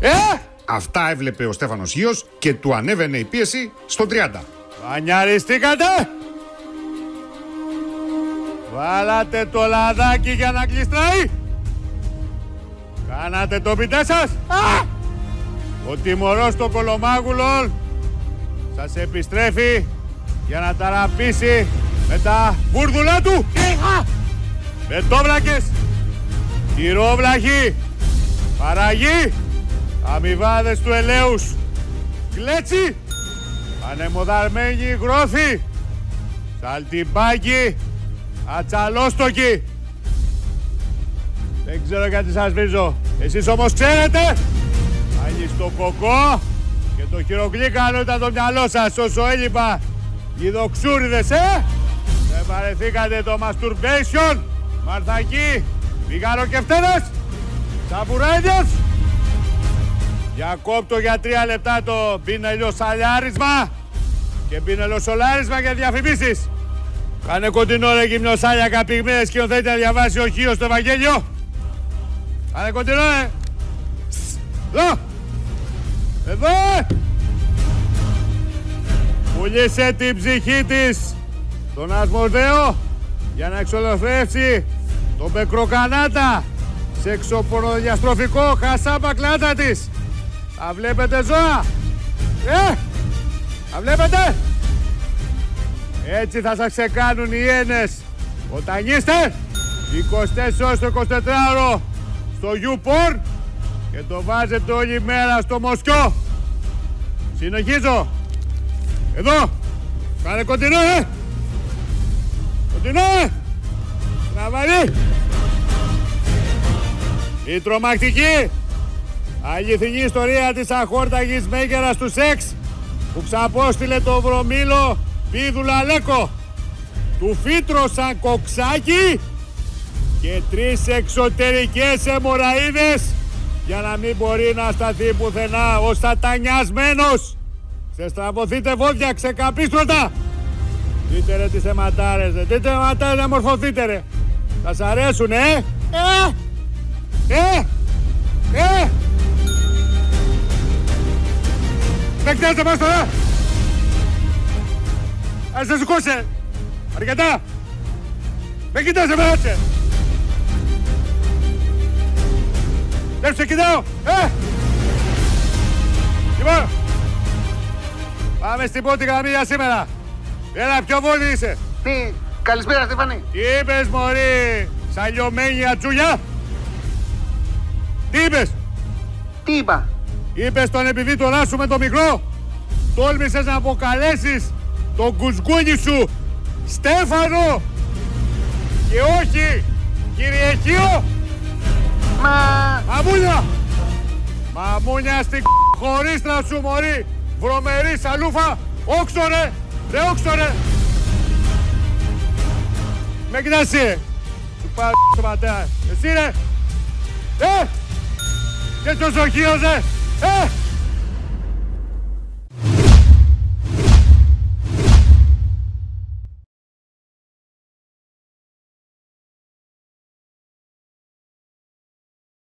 Ε! Αυτά έβλεπε ο Στέφανος Γιος και του ανέβαινε η πίεση στο 30. Βανιαριστήκατε! Βάλατε το λαδάκι για να κλειστράει! Κάνατε το πιτέ σας! Α! Ο τιμωρός των κολομάγουλων σας επιστρέφει για να ταραπήσει με τα βούρδουλά του! Μετόβλακες! Τυρόβλαχοι! Παραγή! Αμοιβάδες του ελέους! Κλέτσι! Ανεμοδαρμένοι γρόθοι! Σαλτιμπάκι! Ατσαλόστοκοι! Δεν ξέρω γιατί σας βρίζω. Εσείς όμως ξέρετε! στο κοκό και το χειρογλύκανο ήταν το μυαλό σας όσο έλειπα οι δοξούριδες, ε! Δεν παρεθήκατε το masturbation, μαρθακή, μηγαροκευτέρες, σαμπουρέντες. Διακόπτω για τρία λεπτά το πινελιοσαλιάρισμα και πινελοσολάρισμα για διαφημίσεις. Κάνε κοντινό ρε γυμνοσάλια καπηγμένες και οθέτη να διαβάσει ο Χίος στο Ευαγγέλιο. Κάνε κοντινό ρε. Εδώ. Εδώ. Πουλήσε την ψυχή της τον Ασμοδέο για να εξολοθρεύσει τον Πεκροκανάτα σε εξωπροδιαστροφικό χασάμπα κλάτα της. Τα βλέπετε ζώα. Ε, τα βλέπετε. Έτσι θα σας ξεκάνουν οι ένες. Όταν είστε 24 ώρες το 24ωρο στο YouPorn και το βάζετε όλη μέρα στο Μοσκό. Συνεχίζω. Εδώ. Κάνε κοντινό, ε. Κοντινό, ε. Τραβαλή. Η τρομακτική αληθινή ιστορία της αχόρταγης μέγερας του σεξ που ξαπόστειλε το βρωμίλο πίδουλα λέκο του φύτρωσαν κοξάκι και τρεις εξωτερικές αιμοραίδες για να μην μπορεί να σταθεί πουθενά ο σατανιασμένος. Ξεστραβωθείτε βόδια, ξεκαπίστρωτα. Δείτε ρε τις αιματάρες, ρε. Δείτε αιματάρες να μορφωθείτε ρε. Θα σ' αρέσουν, ε. Ε, ε, ε. Κοιτάξτε μας τώρα. Ας σε σηκώσε. Αρκετά. Δεν κοιτάζε με ρώτσε. Δεν σε κοιτάω. Ε! Λοιπόν, πάμε στην πρώτη γραμμή για σήμερα. Έλα, πιο βόλη είσαι; Τι, καλησπέρα Στεφανή. Τι είπες, μωρή, σαν λιωμένη ατσούλια. Τι είπες; Τι είπα; Είπες τον επιδίτορά σου με το μικρό. Τόλμησες να αποκαλέσεις τον κουσκούνι σου Στέφανο και όχι κυριεχείο Μα... Μαμούνια! Μαμούνια στην χωρίστρα σου μωρή! Βρωμερή σαλούφα! Όξο ρε! Ρε όξο ρε! Με κοιτάς εσύ! Σου πάρει το πατέρα! Εσύ ρε! Ε! Και στο σοχείο ρε! Ε!